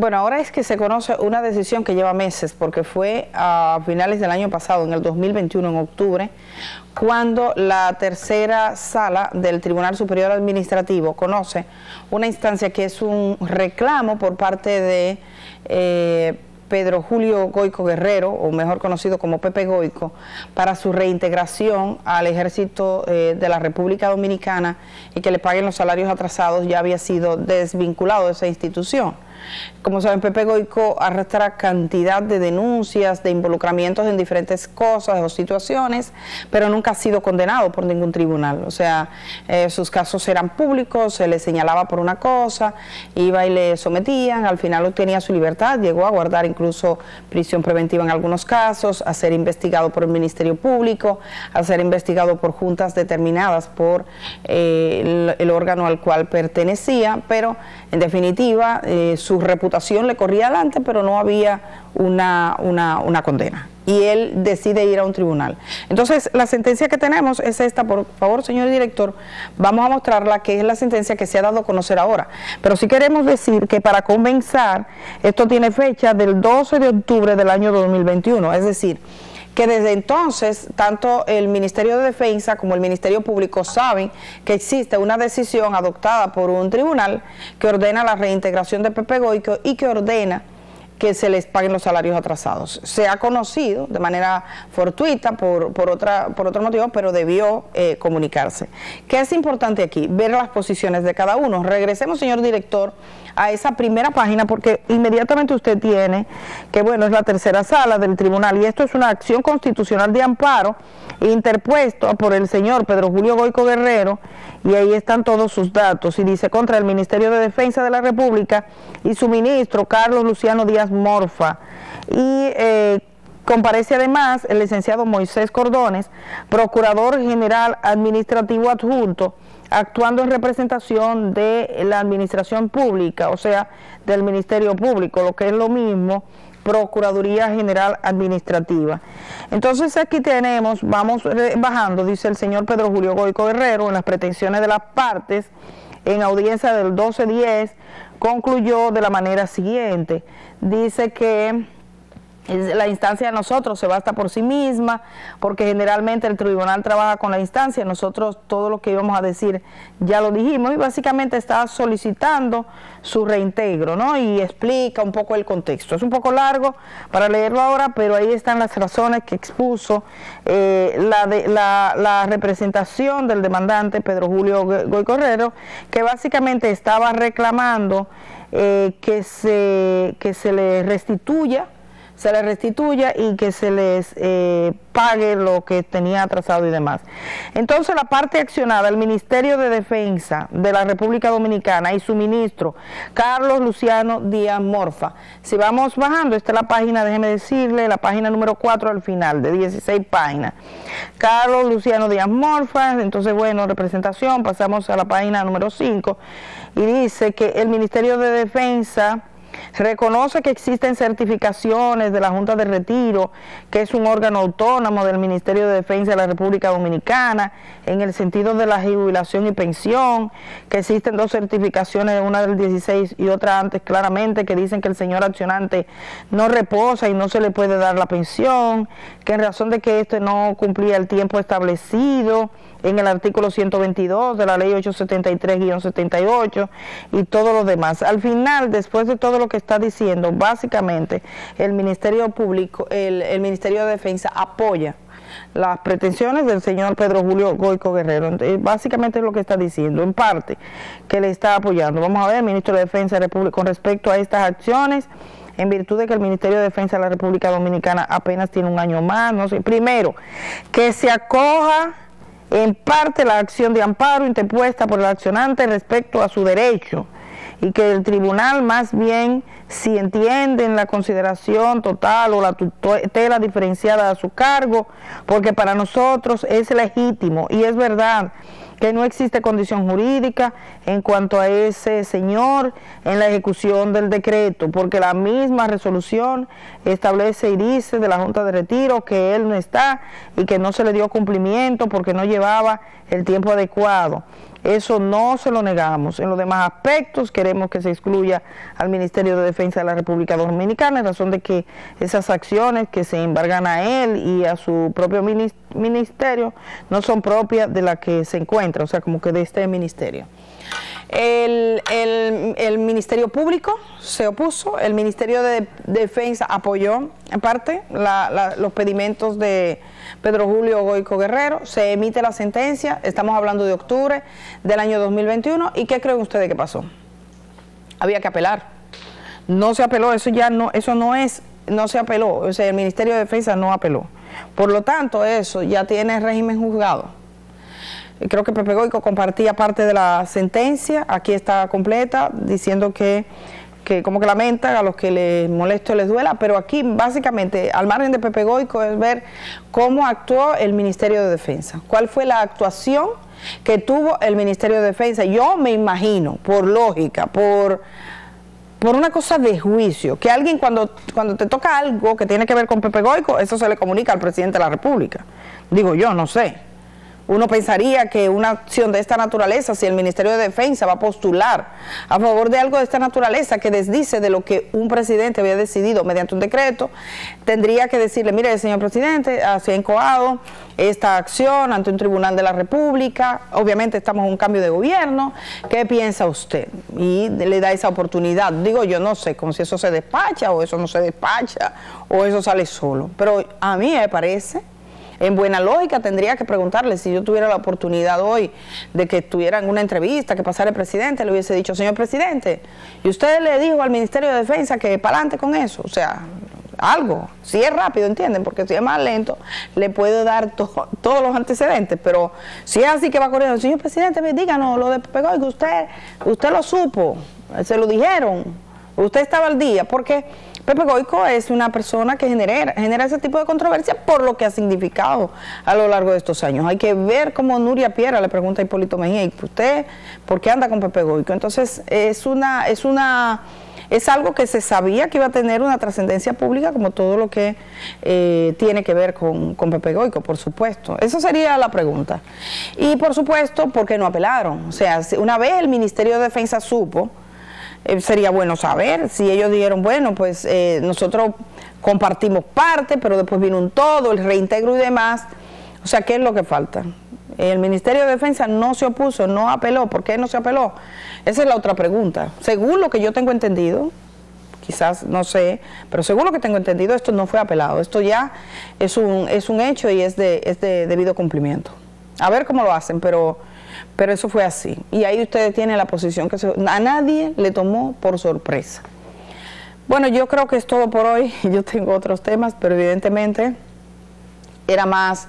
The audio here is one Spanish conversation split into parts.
Bueno, ahora es que se conoce una decisión que lleva meses, porque fue a finales del año pasado, en el 2021, en octubre, cuando la tercera sala del Tribunal Superior Administrativo conoce una instancia que es un reclamo por parte de... Eh, Pedro Julio Goico Guerrero, o mejor conocido como Pepe Goico, para su reintegración al ejército eh, de la República Dominicana y que le paguen los salarios atrasados, ya había sido desvinculado de esa institución. Como saben, Pepe Goico arrastra cantidad de denuncias, de involucramientos en diferentes cosas o situaciones, pero nunca ha sido condenado por ningún tribunal. O sea, eh, sus casos eran públicos, se le señalaba por una cosa, iba y le sometían, al final obtenía su libertad, llegó a guardar incluso prisión preventiva en algunos casos, a ser investigado por el Ministerio Público, a ser investigado por juntas determinadas por eh, el, órgano al cual pertenecía, pero en definitiva eh, su reputación le corría adelante, pero no había una, una, condena. Y él decide ir a un tribunal. Entonces, la sentencia que tenemos es esta, por favor, señor director, vamos a mostrarla, que es la sentencia que se ha dado a conocer ahora. Pero sí queremos decir que para comenzar, esto tiene fecha del 12 de octubre del año 2021, es decir, que desde entonces tanto el Ministerio de Defensa como el Ministerio Público saben que existe una decisión adoptada por un tribunal que ordena la reintegración de Pepe Goico y que ordena que se les paguen los salarios atrasados. Se ha conocido de manera fortuita por, por, otra, por otro motivo, pero debió eh, comunicarse. ¿Qué es importante aquí? Ver las posiciones de cada uno. Regresemos, señor director, a esa primera página porque inmediatamente usted tiene que, bueno, es la tercera sala del tribunal y esto es una acción constitucional de amparo interpuesto por el señor Pedro Julio Goico Guerrero y ahí están todos sus datos y dice contra el Ministerio de Defensa de la República y su ministro Carlos Luciano Díaz Morfa y eh, Comparece además el licenciado Moisés Cordones, Procurador General Administrativo Adjunto, actuando en representación de la Administración Pública, o sea, del Ministerio Público, lo que es lo mismo, Procuraduría General Administrativa. Entonces aquí tenemos, vamos bajando, dice el señor Pedro Julio Goico Guerrero, en las pretensiones de las partes, en audiencia del 12-10, concluyó de la manera siguiente. Dice que la instancia de nosotros se basta por sí misma, porque generalmente el tribunal trabaja con la instancia, nosotros todo lo que íbamos a decir ya lo dijimos y básicamente está solicitando su reintegro, ¿no? Y explica un poco el contexto. Es un poco largo para leerlo ahora, pero ahí están las razones que expuso eh, la, de, la, representación del demandante Pedro Julio Goy Correro, que básicamente estaba reclamando eh, que, se, que se le restituya se les restituya y que se les eh, pague lo que tenía atrasado y demás. Entonces la parte accionada, el Ministerio de Defensa de la República Dominicana y su ministro, Carlos Luciano Díaz Morfa. Si vamos bajando, esta es la página, déjeme decirle, la página número 4 al final, de 16 páginas. Carlos Luciano Díaz Morfa, entonces bueno, representación, pasamos a la página número 5 y dice que el Ministerio de Defensa Reconoce que existen certificaciones de la Junta de Retiro, que es un órgano autónomo del Ministerio de Defensa de la República Dominicana, en el sentido de la jubilación y pensión, que existen dos certificaciones, una del 16 y otra antes claramente, que dicen que el señor accionante no reposa y no se le puede dar la pensión, que en razón de que este no cumplía el tiempo establecido, en el artículo 122 de la ley 873-78 y todo lo demás. Al final, después de todo lo que está diciendo, básicamente el Ministerio Público, el, Ministerio de Defensa apoya las pretensiones del señor Pedro Julio Goico Guerrero. básicamente es lo que está diciendo, en parte, que le está apoyando. Vamos a ver, ministro de Defensa de República, con respecto a estas acciones, en virtud de que el Ministerio de Defensa de la República Dominicana apenas tiene un año más, no sé, primero, que se acoja en parte la acción de amparo interpuesta por el accionante respecto a su derecho y que el tribunal más bien si entiende en la consideración total o la tutela diferenciada a su cargo, porque para nosotros es legítimo y es verdad que no existe condición jurídica en cuanto a ese señor en la ejecución del decreto, porque la misma resolución establece y dice de la Junta de Retiro que él no está y que no se le dio cumplimiento porque no llevaba el tiempo adecuado. Eso no se lo negamos. En los demás aspectos queremos que se excluya al Ministerio de Defensa de la República Dominicana en razón de que esas acciones que se embargan a él y a su propio ministerio no son propias de la que se encuentra, o sea, como que de este ministerio. El, Ministerio Público se opuso, el Ministerio de Defensa apoyó en parte los pedimentos de Pedro Julio Goico Guerrero, se emite la sentencia, estamos hablando de octubre del año 2021, ¿y qué creen ustedes que pasó? Había que apelar. No se apeló, eso ya no, eso no es, no se apeló, o sea, el Ministerio de Defensa no apeló. Por lo tanto, eso ya tiene régimen juzgado creo que Pepe Goico compartía parte de la sentencia, aquí está completa, diciendo que, que como que lamenta a los que les molesto les duela, pero aquí básicamente, al margen de Pepe Goico, es ver cómo actuó el Ministerio de Defensa, cuál fue la actuación que tuvo el Ministerio de Defensa. Yo me imagino, por lógica, por por una cosa de juicio, que alguien cuando, cuando te toca algo que tiene que ver con Pepe Goico, eso se le comunica al presidente de la República. Digo yo, no sé. Uno pensaría que una acción de esta naturaleza, si el Ministerio de Defensa va a postular a favor de algo de esta naturaleza que desdice de lo que un presidente había decidido mediante un decreto, tendría que decirle, mire, señor presidente, ha incoado esta acción ante un tribunal de la República, obviamente estamos en un cambio de gobierno, ¿qué piensa usted? Y le da esa oportunidad. Digo, yo no sé, como si eso se despacha o eso no se despacha o eso sale solo, pero a mí me parece en buena lógica tendría que preguntarle si yo tuviera la oportunidad hoy de que estuviera en una entrevista, que pasara el presidente, le hubiese dicho, señor presidente, y usted le dijo al Ministerio de Defensa que para adelante con eso, o sea, algo, si es rápido, ¿entienden? Porque si es más lento, le puedo dar todos los antecedentes, pero si es así que va corriendo, señor presidente, díganos lo de Pegó, que usted, usted lo supo, se lo dijeron, usted estaba al día, porque Pepe Goico es una persona que genera, genera ese tipo de controversia por lo que ha significado a lo largo de estos años. Hay que ver cómo Nuria Piera le pregunta a Hipólito Mejía, ¿y usted por qué anda con Pepe Goico? Entonces, es una, es una, es algo que se sabía que iba a tener una trascendencia pública como todo lo que eh, tiene que ver con, con Pepe Goico, por supuesto. Esa sería la pregunta. Y por supuesto, ¿por qué no apelaron? O sea, una vez el Ministerio de Defensa supo eh, sería bueno saber si ellos dijeron, bueno, pues eh, nosotros compartimos parte, pero después vino un todo, el reintegro y demás. O sea, ¿qué es lo que falta? El Ministerio de Defensa no se opuso, no apeló. ¿Por qué no se apeló? Esa es la otra pregunta. Según lo que yo tengo entendido, quizás no sé, pero según lo que tengo entendido, esto no fue apelado. Esto ya es un, es un hecho y es de, es de debido cumplimiento. A ver cómo lo hacen, pero pero eso fue así. Y ahí ustedes tienen la posición que a nadie le tomó por sorpresa. Bueno, yo creo que es todo por hoy. Yo tengo otros temas, pero evidentemente era más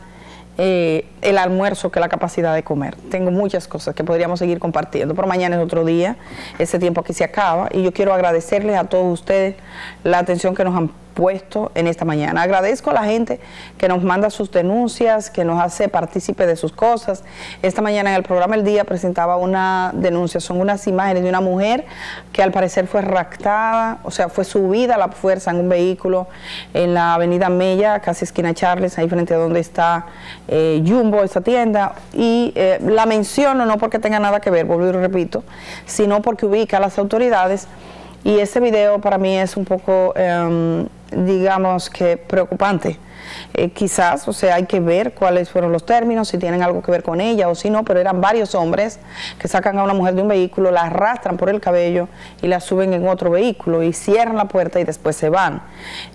eh, el almuerzo que la capacidad de comer. Tengo muchas cosas que podríamos seguir compartiendo, pero mañana es otro día, ese tiempo aquí se acaba y yo quiero agradecerles a todos ustedes la atención que nos han puesto en esta mañana. Agradezco a la gente que nos manda sus denuncias, que nos hace partícipe de sus cosas. Esta mañana en el programa El Día presentaba una denuncia, son unas imágenes de una mujer que al parecer fue raptada, o sea, fue subida a la fuerza en un vehículo en la avenida Mella, casi esquina Charles, ahí frente a donde está eh, Jumbo, esa tienda, y eh, la menciono no porque tenga nada que ver, vuelvo y repito, sino porque ubica a las autoridades y ese video para mí es un poco... Em, digamos que preocupante. Eh, quizás, o sea, hay que ver cuáles fueron los términos, si tienen algo que ver con ella o si no, pero eran varios hombres que sacan a una mujer de un vehículo, la arrastran por el cabello y la suben en otro vehículo y cierran la puerta y después se van.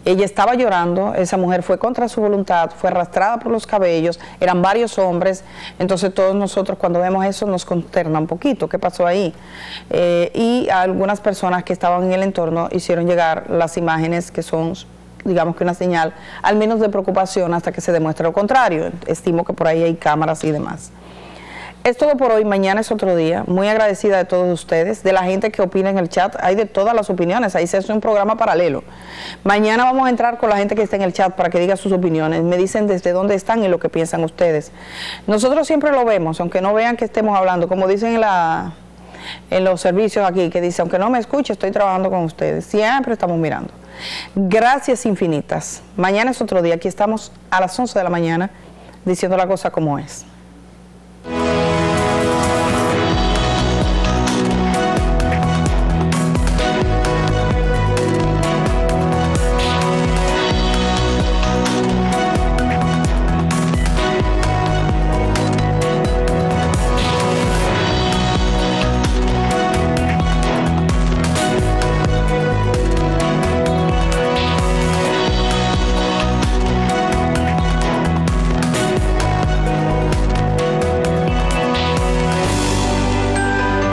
Ella estaba llorando, esa mujer fue contra su voluntad, fue arrastrada por los cabellos, eran varios hombres, entonces todos nosotros cuando vemos eso nos consterna un poquito, ¿qué pasó ahí? Eh, y algunas personas que estaban en el entorno hicieron llegar las imágenes que son digamos que una señal, al menos de preocupación hasta que se demuestre lo contrario. Estimo que por ahí hay cámaras y demás. Es todo por hoy, mañana es otro día. Muy agradecida de todos ustedes, de la gente que opina en el chat. Hay de todas las opiniones, ahí se hace un programa paralelo. Mañana vamos a entrar con la gente que está en el chat para que diga sus opiniones. Me dicen desde dónde están y lo que piensan ustedes. Nosotros siempre lo vemos, aunque no vean que estemos hablando, como dicen en, la, en los servicios aquí, que dice, aunque no me escuche, estoy trabajando con ustedes. Siempre estamos mirando. Gracias infinitas. Mañana es otro día. Aquí estamos a las 11 de la mañana diciendo la cosa como es.